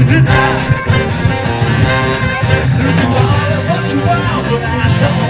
Tonight, through the water, what you want, but I don't.